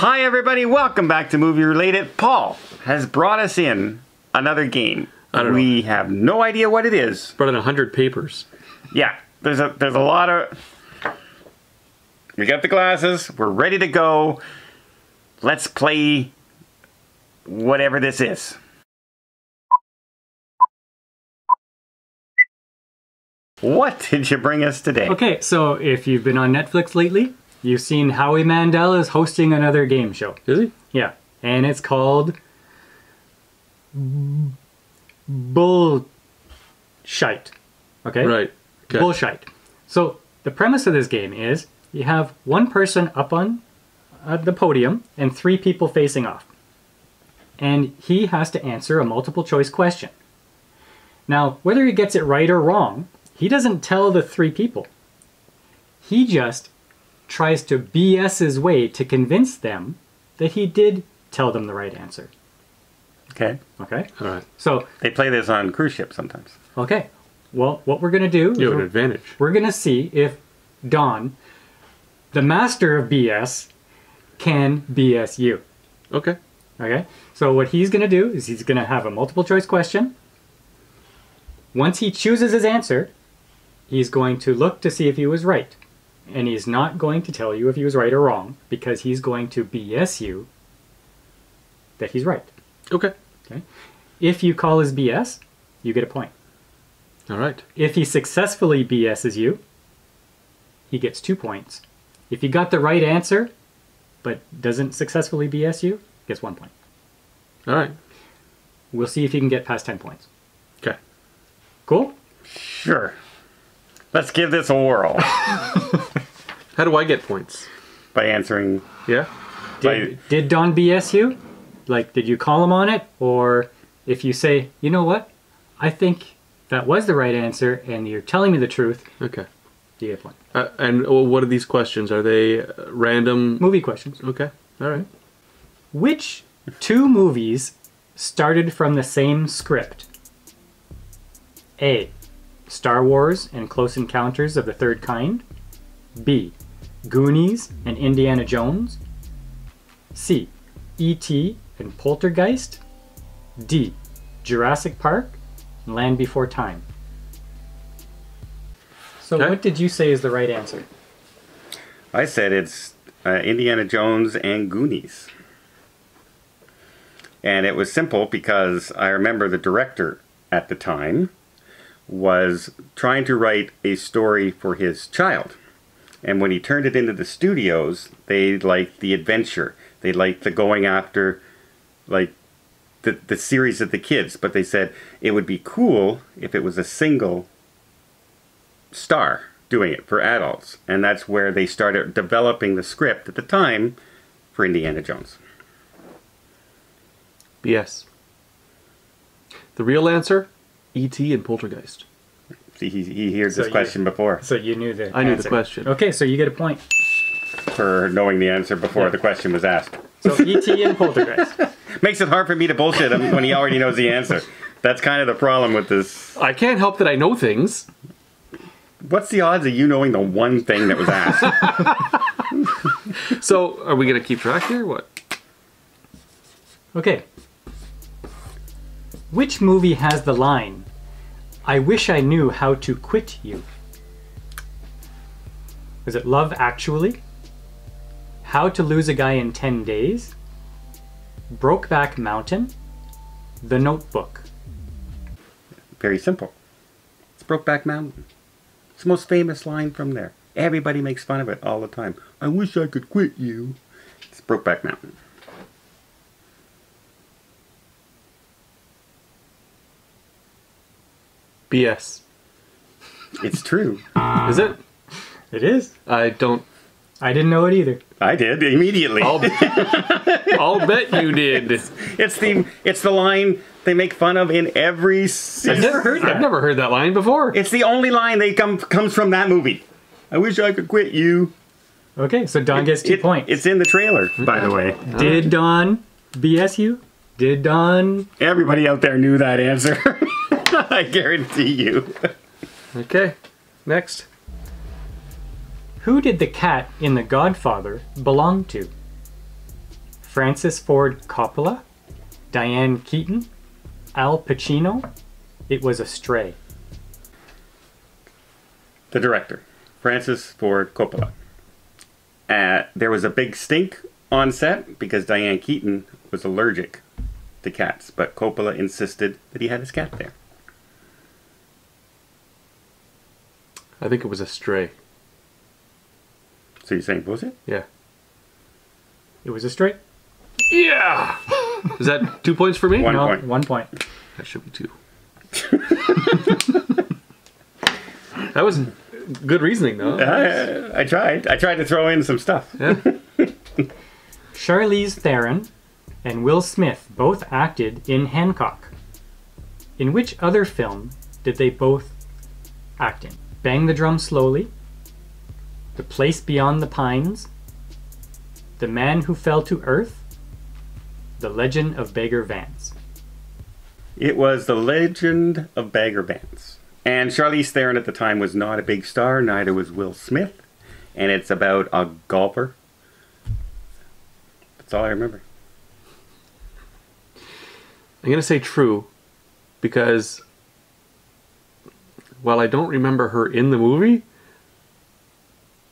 Hi, everybody. Welcome back to Movie Related. Paul has brought us in another game. I don't we have no idea what it is. Brought in a hundred papers. Yeah, there's a there's a lot of. We got the glasses. We're ready to go. Let's play whatever this is. What did you bring us today? Okay, so if you've been on Netflix lately, you've seen Howie Mandel is hosting another game show. Is he? Yeah, and it's called Bullshit. Okay? Right. Okay. Bullshit. So the premise of this game is you have one person up on uh, the podium and three people facing off. And he has to answer a multiple choice question. Now, whether he gets it right or wrong, he doesn't tell the three people. He just tries to BS his way to convince them that he did tell them the right answer. Okay. Okay? All right. So, They play this on cruise ships sometimes. okay. Well, what we're going to do is You have an advantage. we're going to see if Don, the master of BS, can BS you. Okay. Okay? So what he's going to do is he's going to have a multiple choice question. Once he chooses his answer, he's going to look to see if he was right. And he's not going to tell you if he was right or wrong because he's going to BS you that he's right. Okay. Okay? If you call his BS, you get a point. All right. If he successfully BSs you, he gets two points. If he got the right answer, but doesn't successfully BS you, gets one point. All right. We'll see if he can get past 10 points. Okay. Cool? Sure. Let's give this a whirl How do I get points? by answering. Yeah. Did, did Don BS you? Like, did you call him on it? Or if you say, you know what? I think that was the right answer and you're telling me the truth, Okay. you get a point. Uh, and what are these questions? Are they uh, random? Movie questions. Okay. All right. Which two movies started from the same script? A. Star Wars and Close Encounters of the Third Kind. B. Goonies and Indiana Jones. C. E.T. and Poltergeist. D. Jurassic Park and Land Before Time. So, Okay. what did you say is the right answer? I said it's uh, Indiana Jones and Goonies. And it was simple because I remember the director at the time was trying to write a story for his child. And when he turned it into the studios, they liked the adventure. They liked the going after, like, the, the series of the kids. But they said it would be cool if it was a single star doing it for adults. And that's where they started developing the script at the time for Indiana Jones. BS. The real answer: E.T. and Poltergeist. See, he, he heard So this you- question before So, you knew the I knew the answer. question. Okay, so you get a point. for knowing the answer before Yeah. the question was asked. So, E.T. and Poltergeist. Makes it hard for me to bullshit him when he already knows the answer. That's kind of the problem with this. I can't help that I know things. What's the odds of you knowing the one thing that was asked? So, are we gonna keep track here? What? Okay. Which movie has the line, I wish I knew how to quit you? Was it Love Actually? How to Lose a Guy in 10 Days? Brokeback Mountain? The Notebook. Very simple. It's Brokeback Mountain. It's the most famous line from there. Everybody makes fun of it all the time. I wish I could quit you. It's Brokeback Mountain. BS. It's true. Is it? It is. I don't. I didn't know it either. I did immediately. I'll, I'll bet you did. It's the it's the line they make fun of in every. se- I've never heard that. I've never heard that line before. It's the only line they come comes from that movie. I wish I could quit you. Okay, so Don gets two It- points. It's in the trailer, by the way. Did Don BS you? Did Don Everybody out there knew that answer. I guarantee you. Okay. Next. Who did the cat in The Godfather belong to? Francis Ford Coppola, Diane Keaton, Al Pacino. It was a stray. The director, Francis Ford Coppola. Uh, there was a big stink on set because Diane Keaton was allergic to cats, but Coppola insisted that he had his cat there. I think it was a stray. So you're saying, was it? Yeah. It was a stray. Yeah. Is that two points for me? One no, point. one point. That should be two. that was good reasoning, though. I, I tried. I tried to throw in some stuff. Yeah. Charlize Theron and Will Smith both acted in Hancock. In which other film did they both act in? Bang the Drum Slowly, The Place Beyond the Pines, The Man Who Fell to Earth, The Legend of Bagger Vance. It was The Legend of Bagger Vance. And Charlize Theron at the time was not a big star, neither was Will Smith. And it's about a golfer. That's all I remember. I'm going to say true because while I don't remember her in the movie,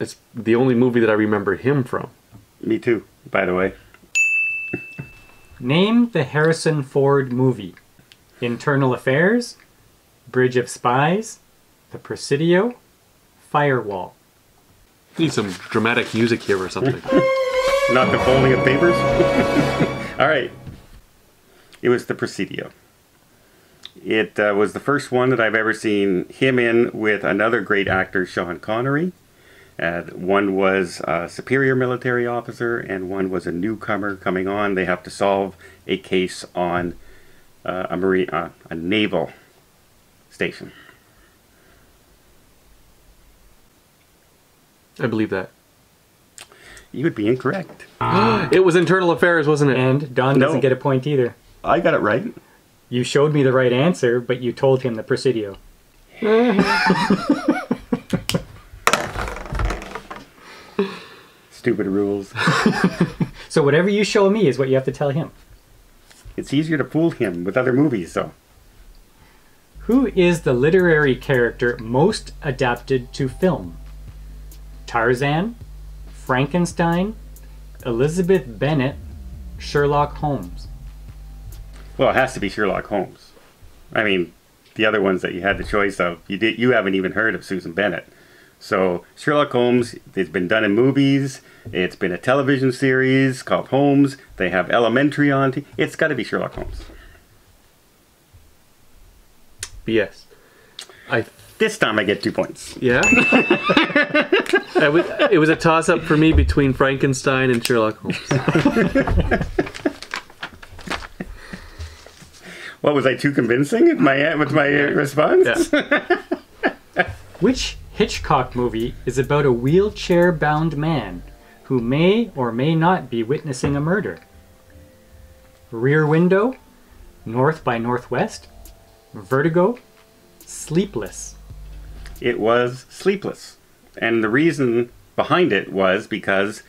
it's the only movie that I remember him from. Me too, by the way. Name the Harrison Ford movie. Internal Affairs, Bridge of Spies, The Presidio, Firewall. Need some dramatic music here or something. Not the folding of papers? all right. It was The Presidio. It uh, was the first one that I've ever seen him in with another great actor, Sean Connery. Uh, one was a superior military officer, and one was a newcomer coming on. They have to solve a case on uh, a marine, uh, a naval station. I believe that. You would be incorrect. It was Internal Affairs, wasn't it? And Don No. doesn't get a point either. I got it right. You showed me the right answer, but you told him the Presidio. Stupid rules. So whatever you show me is what you have to tell him. It's easier to fool him with other movies, so. Who is the literary character most adapted to film? Tarzan, Frankenstein, Elizabeth Bennet, Sherlock Holmes. Well, it has to be Sherlock Holmes. I mean, the other ones that you had the choice of, you did you haven't even heard of Susan Bennett. So Sherlock Holmes, it's been done in movies. It's been a television series called Holmes. They have Elementary on. T- it's got to be Sherlock Holmes. BS. I This time I get two points. yeah. Was- it was a toss up for me between Frankenstein and Sherlock Holmes. What was I too convincing with my with my response? Yeah. Which Hitchcock movie is about a wheelchair bound man who may or may not be witnessing a murder? Rear Window, North by Northwest, Vertigo, Sleepless. It was Sleepless, and the reason behind it was because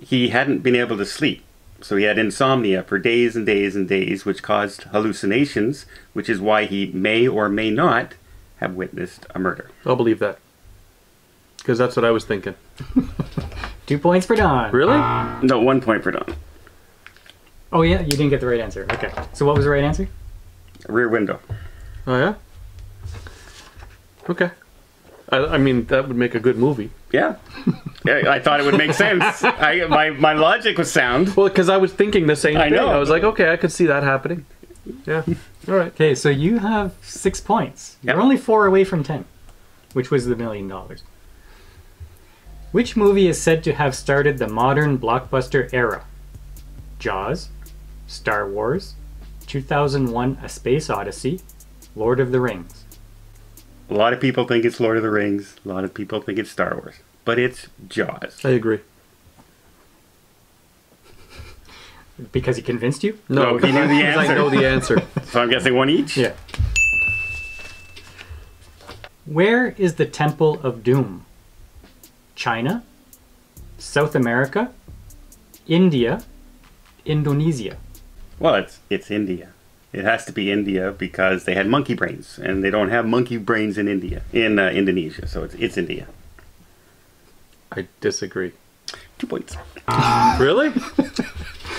he hadn't been able to sleep. So he had insomnia for days and days and days, which caused hallucinations, which is why he may or may not have witnessed a murder. I'll believe that. Because that's what I was thinking. Two points for Don. Really? Uh, no, one point for Don. Oh, yeah, you didn't get the right answer. Okay. So what was the right answer? Rear window. Oh yeah. Okay. I, I mean, that would make a good movie. Yeah. Yeah, I thought it would make sense. I, my, my logic was sound. Well, because I was thinking the same I thing. know. I was like, okay, I could see that happening. Yeah. All right. Okay, so you have six points. You're Yep. only four away from ten, which was the million dollars. Which movie is said to have started the modern blockbuster era? Jaws, Star Wars, 2001 A Space Odyssey, Lord of the Rings. A lot of people think it's Lord of the Rings. A lot of people think it's Star Wars. But it's Jaws. I agree. Because he convinced you? No, he knew the answer. I know the answer. So I'm guessing one each? Yeah. Where is the Temple of Doom? China, South America, India, Indonesia? Well, it's it's India. It has to be India because they had monkey brains, and they don't have monkey brains in India, in uh, Indonesia. So it's it's India. I disagree. Two points. Really?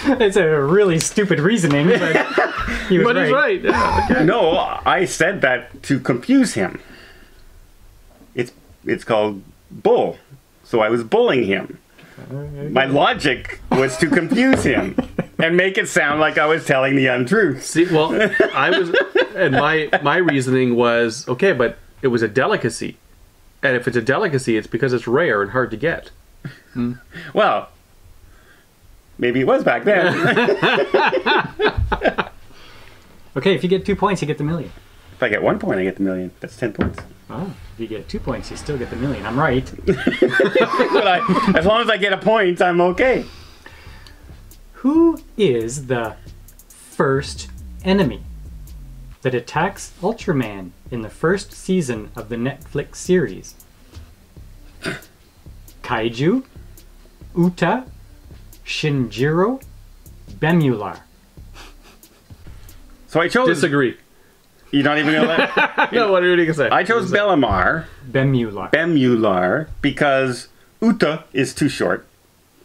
It's a really stupid reasoning, but he was but he's right. Yeah, okay. No, I said that to confuse him. It's it's called bull. So I was bullying him. My logic was to confuse him and make it sound like I was telling the untruth. See, well, I was, and my my reasoning was okay, but it was a delicacy, and if it's a delicacy, it's because it's rare and hard to get. Hmm. Well, maybe it was back then. Okay, if you get two points, you get the million. if I get one point, I get the million. That's ten points. Oh, if you get two points, you still get the million. I'm right. But I, as long as I get a point, I'm okay. Who is the first enemy that attacks Ultraman in the first season of the Netflix series? Kaiju, Uta, Shinjiro, Bemular. So I chose. Disagree. You're not even gonna let. No, what are you gonna say? I chose Bellamar. Bemular. Bemular because Uta is too short.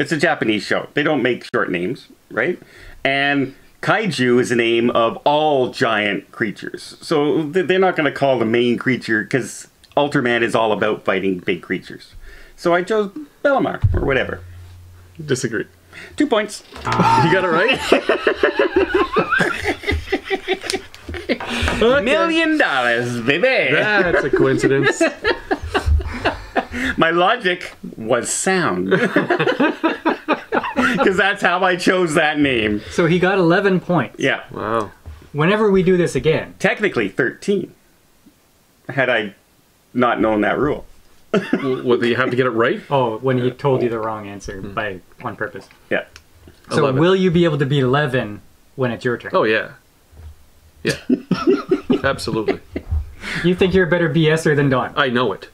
It's a Japanese show. They don't make short names, right? And kaiju is the name of all giant creatures. So they're not going to call the main creature because Ultraman is all about fighting big creatures. So I chose Bellamar or whatever. Disagree. Two points. Ah. You got it right. Okay. Million dollars, baby. That's a coincidence. My logic was sound. Because that's how I chose that name. So he got 11 points. Yeah. Wow. Whenever we do this again, technically 13 had I not known that rule. Well, what, you have to get it right? oh, when he told you the wrong answer hmm. by on purpose. Yeah. So 11. will you be able to beat 11 when it's your turn? Oh yeah. Yeah. Absolutely. You think you're a better BSer than Don? I know it.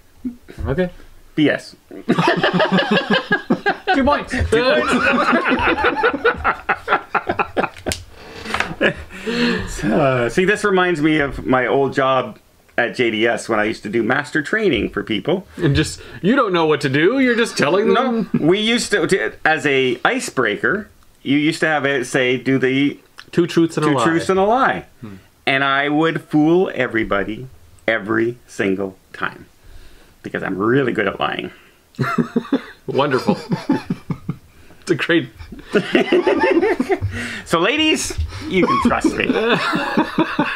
Okay. BS. Two points. Uh, see, this reminds me of my old job at JDS when I used to do master training for people. And just you don't know what to do. You're just telling them. No, we used to, to as a icebreaker. You used to have it say, "Do the Two truths and a two lie. truths and a lie," and I would fool everybody every single time because I'm really good at lying. Wonderful. it's a great. So, ladies, you can trust me.